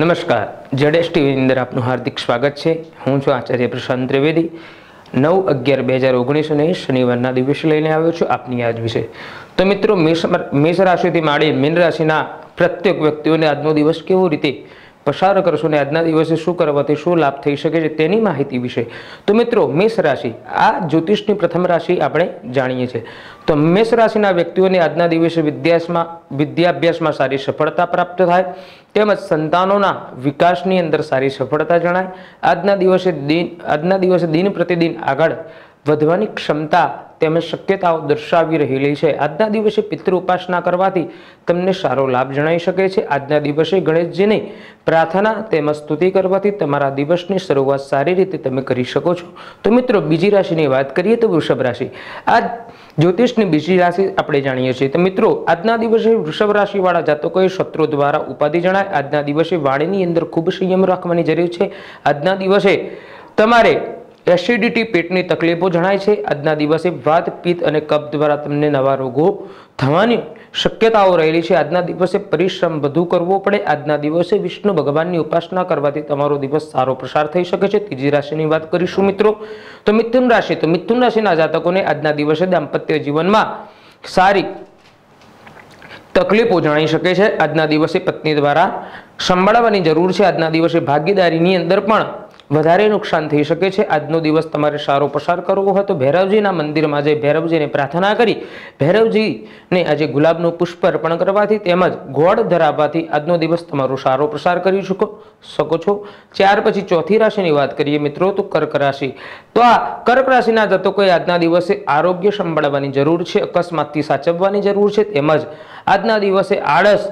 નમસ્કાર. જડેશ ટીવીની અંદર આપનું હાર્દિક સ્વાગત છે. હું છું આચાર્ય પ્રશાંત ત્રિવેદી. નવ અગિયાર બે હજાર ઓગણીસોને શનિવારના દિવસે લઈને આવ્યો છું આપની આજ વિશે. તો મિત્રો, મેષ મેષ રાશિથી માંડી મીન રાશિના પ્રત્યેક વ્યક્તિઓને આજનો દિવસ કેવો રીતે પસાર કરશો ને આજના દિવસે શું કરવાથી શું લાભ થઈ શકે છે તેની માહિતી વિશે. તો મિત્રો, મેષ રાશિ, આ જ્યોતિષની પ્રથમ રાશિ આપણે જાણીએ છીએ. તો મેષ રાશિના વ્યક્તિઓને આજના દિવસે વિદ્યાસમાં, વિદ્યાભ્યાસમાં સારી સફળતા પ્રાપ્ત થાય, તેમજ સંતાનોના વિકાસની અંદર સારી સફળતા જણાય. આજના દિવસે દિન, આજના દિવસે દિન પ્રતિદિન આગળ વધવાની ક્ષમતા તેમજ શક્યતાઓ દર્શાવી રહેલી છે. આજના દિવસે પિતૃ ઉપાસના કરવાથી તમને સારો લાભ જણાઈ શકે છે. આજના દિવસે ગણેશજીની પ્રાર્થના તેમજ સ્તુતિ કરવાથી તમારા દિવસની શરૂઆત સારી રીતે તમે કરી શકો છો. તો મિત્રો, બીજી રાશિની વાત કરીએ તો વૃષભ રાશિ. આ જ્યોતિષની બીજી રાશિ આપણે જાણીએ છીએ. તો મિત્રો, આજના દિવસે વૃષભ રાશિવાળા જાતકોએ શત્રુ દ્વારા ઉપાધિ જણાય. આજના દિવસે વાણીની અંદર ખૂબ સંયમ રાખવાની જરૂર છે. આજના દિવસે તમારે એસિડિટી પેટની તકલીફો જણાય છે. આજના દિવસે વાત પિત્ત અને કફ દ્વારા તમને નવા રોગો થવાની શક્યતાઓ રહેલી છે. આજના દિવસે પરિશ્રમ વધુ કરવો પડે. આજના દિવસે વિષ્ણુ ભગવાનની ઉપાસના કરવાથી તમારો દિવસ સારો પ્રસાર થઈ શકે છે. ત્રીજી રાશિની વાત કરીશું મિત્રો. તો મિથુન રાશિ, તો મિથુન રાશિના જાતકોને આજના દિવસે દાંપત્ય જીવનમાં સારી તકલીફો જણાઈ શકે છે. આજના દિવસે પત્ની દ્વારા સંભાળવાની જરૂર છે. આજના દિવસે ભાગીદારીની અંદર પણ વધારે નુકસાન થઈ શકે છે. આજનો દિવસ તમારે સારો પસાર કરવો હોય તો ભૈરવજીના મંદિરમાં જઈ ભૈરવજીને પ્રાર્થના કરી. ભૈરવજીને આજે ગુલાબનું પુષ્પ અર્પણ કરવાથી તેમજ ગોળ ધરાવવાથી આજનો દિવસ તમારો સારો પ્રસાર કરી શકો શકો છો. ત્યાર પછી ચોથી રાશિની વાત કરીએ મિત્રો તો કર્ક રાશિ. તો આ કર્ક રાશિના જતકોએ આજના દિવસે આરોગ્ય સંભાળવાની જરૂર છે, અકસ્માતથી સાચવવાની જરૂર છે, તેમજ આજના દિવસે આળસ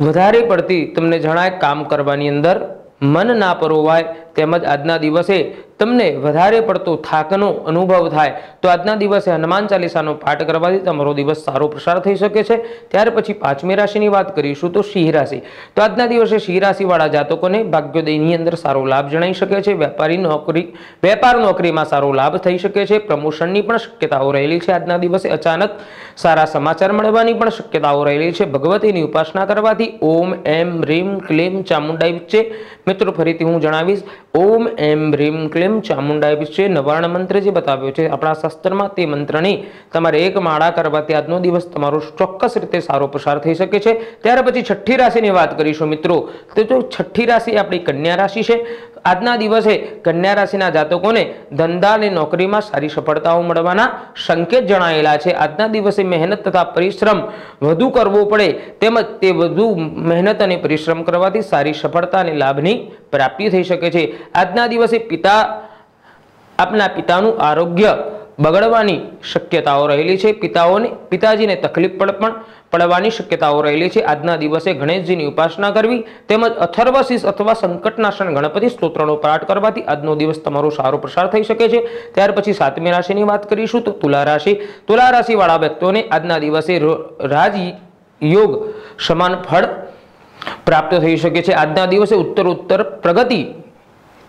વધારે પડતી તમને જણાય કામ કરવાની અંદર મન ના પરોવાય તેમજ આજના દિવસે તમને વધારે પડતો થાકનો અનુભવ થાય. તો આજના દિવસે હનુમાન ચાલીસાનો પાઠ કરવાથી તમારો દિવસ સારો પ્રસાર થઈ શકે છે. ત્યાર પછી પાંચમી રાશિની વાત કરીશું તો સિંહ રાશિ. તો આજના દિવસે સિંહ રાશિવાળા જાતકોને ભાગ્યોદયની અંદર સારો લાભ જણાઈ શકે છે. વેપારી નોકરી, વેપાર નોકરીમાં સારો લાભ થઈ શકે છે. પ્રમોશનની પણ શક્યતાઓ રહેલી છે આજના દિવસે. અચાનક સારા સમાચાર મળવાની પણ શક્યતાઓ રહેલી છે. ભગવતીની ઉપાસના કરવાથી ઓમ, એમ, રીમ, ક્લેમ ચામુંડાઈ વચ્ચે મિત્રો, ફરીથી હું જણાવીશ ઓમ એમ રીમ ક્લેમ ચામુંડાઈ વિશે નવાર્ણ મંત્ર જે બતાવ્યો છે, આપણા શાસ્ત્રમાં તે મંત્રની તમારે એક માળા કરવાથી આજનો દિવસ તમારો ચોક્કસ રીતે સારો પસાર થઈ શકે છે. ત્યાર પછી છઠ્ઠી રાશિની વાત કરીશું મિત્રો. તો જો છઠ્ઠી રાશિ આપણી કન્યા રાશિ છે, આજના દિવસે કન્યા રાશિના જાતકોને ધંધા અને નોકરીમાં સારી સફળતાઓ મળવાના સંકેત જણાયેલા છે. આજના દિવસે મહેનત તથા પરિશ્રમ વધુ કરવો પડે તેમજ તે વધુ મહેનત અને પરિશ્રમ કરવાથી સારી સફળતા અને લાભની પ્રાપ્તિ થઈ શકે છે. આજના દિવસે પિતા આપના પિતાનું આરોગ્ય બગડવાની શક્યતાઓ રહેલી છે. પિતાઓને, પિતાજીને તકલીફ પડ, પણ પડવાની શક્યતાઓ રહેલી છે. આજના દિવસે ગણેશજીની ઉપાસના કરવી તેમજ અથર્વશીષ અથવા સંકટનાશન ગણપતિ સ્તોત્રનો પાઠ કરવાથી આજનો દિવસ તમારો સારો પ્રસાર થઈ શકે છે. ત્યાર પછી સાતમી રાશિની વાત કરીશું તો તુલા રાશિ. તુલા રાશિવાળા વ્યક્તિઓને આજના દિવસે રાજ યોગ સમાન ફળ પ્રાપ્ત થઈ શકે છે. આજના દિવસે ઉત્તર ઉત્તર પ્રગતિ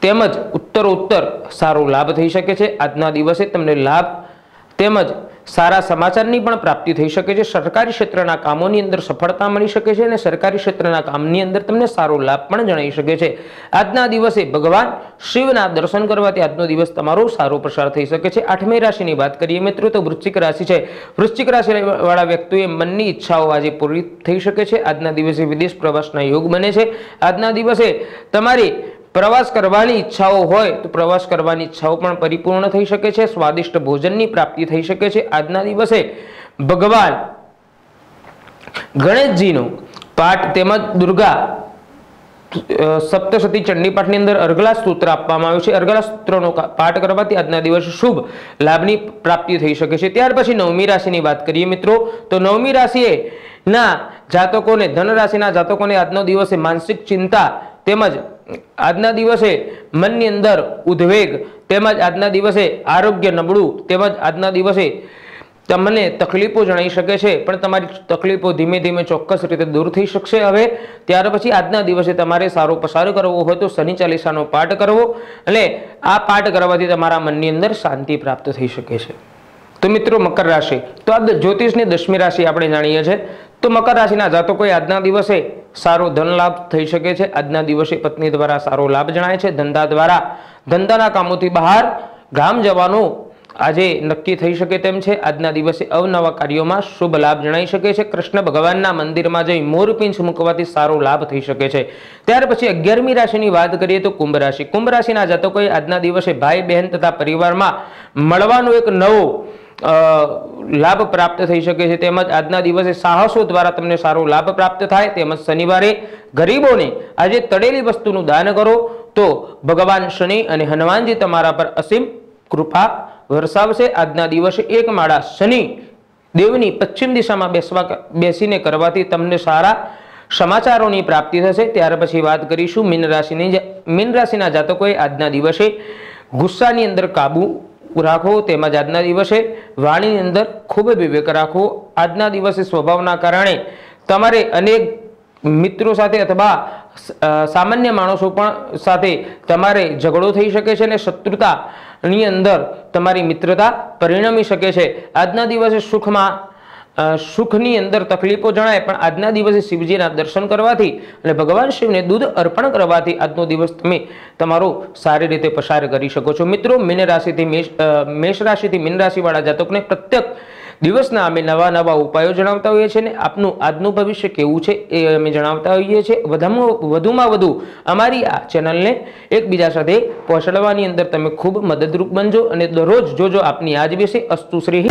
તેમજ ઉત્તરોત્તર સારો લાભ થઈ શકે છે. આજના દિવસે તમને લાભ તેમજ સારા સમાચારની પણ પ્રાપ્તિ થઈ શકે છે. સરકારી ક્ષેત્રના કામોની અંદર સફળતા મળી શકે છે અને સરકારી ક્ષેત્રના કામની અંદર તમને સારો લાભ પણ જણાઈ શકે છે. આજના દિવસે ભગવાન શિવના દર્શન કરવાથી આજનો દિવસ તમારો સારો પ્રસાર થઈ શકે છે. આઠમી રાશિની વાત કરીએ મિત્રો તો વૃશ્ચિક રાશિ છે. વૃશ્ચિક રાશિ વાળા વ્યક્તિઓએ મનની ઈચ્છાઓ આજે પૂરી થઈ શકે છે. આજના દિવસે વિદેશ પ્રવાસના યોગ બને છે. આજના દિવસે તમારી પ્રવાસ કરવાની ઈચ્છાઓ હોય તો પ્રવાસ કરવાની ઈચ્છાઓ પણ પરિપૂર્ણ થઈ શકે છે, સ્વાદિષ્ટ ભોજનની પ્રાપ્તિ થઈ શકે છે. આજના દિવસે ભગવાન ગણેશજીનો પાઠ તેમજ દુર્ગા સપ્તશતી ચંડી પાઠની અંદર અર્ગલા સૂત્ર આપવામાં આવ્યું છે. અર્ગલા સૂત્રનો પાઠ કરવાથી આજના દિવસે શુભ લાભની પ્રાપ્તિ થઈ શકે છે. ત્યાર પછી નવમી રાશિની વાત કરીએ મિત્રો, તો નવમી રાશિએ ના જાતકોને ધન રાશિના જાતકોને આજનો દિવસે માનસિક ચિંતા તેમજ આજના દિવસે મનની અંદર ઉદ્વેગ, તેમજ આજના દિવસે આરોગ્ય નબળું, તેમજ આજના દિવસે તમને તકલીફો જણાઈ શકે છે, પણ તમારી તકલીફો ધીમે ધીમે ચોક્કસ રીતે દૂર થઈ શકશે. હવે ત્યાર પછી આજના દિવસે તમારે સારો પસાર કરવો હોય તો શનિ ચાલીસાનો પાઠ કરવો અને આ પાઠ કરવાથી તમારા મનની અંદર શાંતિ પ્રાપ્ત થઈ શકે છે. તો મિત્રો, મકર રાશિ. તો આ જ્યોતિષની દસમી રાશિ આપણે જાણીએ છીએ તો મકર રાશિના જાતકોએ આજના દિવસે સારો ધન લાભ થઈ શકે છે. આજના દિવસે પત્ની દ્વારા સારો લાભ જણાય છે. ધંધા દ્વારા ધંધાના કામોથી બહાર ગામ જવાનું આજે નક્કી થઈ શકે તેમ છે. આજના દિવસે અવનવા કાર્યોમાં શુભ લાભ જણાઈ શકે છે. કૃષ્ણ ભગવાનના મંદિરમાં જઈ મોરપીંછ મૂકવાથી સારો લાભ થઈ શકે છે. ત્યાર પછી અગિયારમી રાશિની વાત કરીએ તો કુંભ રાશિ. કુંભ રાશિના જાતકોએ આજના દિવસે ભાઈ બહેન તથા પરિવારમાં મળવાનું એક નવો લાભ પ્રાપ્ત થઈ શકે છે. તેમજ આજના દિવસે સાહસો દ્વારા તમને સારો લાભ પ્રાપ્ત થાય. તેમજ શનિવારે ગરીબોને આજે તળેલી વસ્તુનું દાન કરો. તો ભગવાન શનિ અને હનુમાનજી તમારા પર અસીમ કૃપા વરસાવશે. આજના દિવસે એક માળા શનિ દેવની પશ્ચિમ દિશામાં બેસવા બેસીને કરવાથી તમને સારા સમાચારોની પ્રાપ્તિ થશે. ત્યાર પછી વાત કરીશું મીન રાશિની મીન રાશિના જાતકોએ આજના દિવસે ગુસ્સાની અંદર કાબુ રાખો, તેમજ આજના દિવસે વાણીની અંદર ખૂબ વિવેક રાખવો આજના દિવસે સ્વભાવના કારણે તમારે અનેક મિત્રો સાથે અથવા સામાન્ય માણસો પણ સાથે તમારે ઝઘડો થઈ શકે છે અને શત્રુતાની અંદર તમારી મિત્રતા પરિણમી શકે છે. આજના દિવસે સુખમાં સુખની અંદર તકલીફો જણાય, પણ આજના દિવસે શિવજીના દર્શન કરવાથી અને ભગવાન શિવને દૂધ અર્પણ કરવાથી આજનો દિવસ તમે તમારો સારી રીતે પસાર કરી શકો છો. મિત્રો, મીન રાશિથી મેષ મેષ રાશિથી મીન રાશિવાળા જાતકને પ્રત્યેક દિવસના અમે નવા નવા ઉપાયો જણાવતા હોઈએ છીએ અને આપનું આજનું ભવિષ્ય કેવું છે એ અમે જણાવતા હોઈએ છીએ. વધામાં, વધુમાં વધુ અમારી આ ચેનલને એકબીજા સાથે પહોંચાડવાની અંદર તમે ખૂબ મદદરૂપ બનજો અને દરરોજ જોજો આપની આજ વિશે અસ્તુ શ્રી